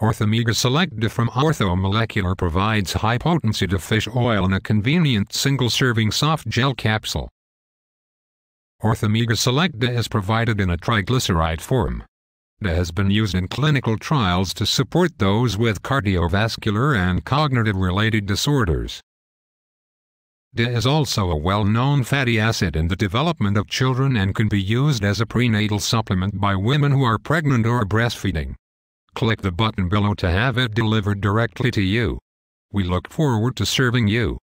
Orthomega Selecta from Ortho Molecular provides high potency to fish oil in a convenient single serving soft gel capsule. Orthomega Selecta is provided in a triglyceride form. It has been used in clinical trials to support those with cardiovascular and cognitive related disorders. DHA is also a well-known fatty acid in the development of children and can be used as a prenatal supplement by women who are pregnant or breastfeeding. Click the button below to have it delivered directly to you. We look forward to serving you.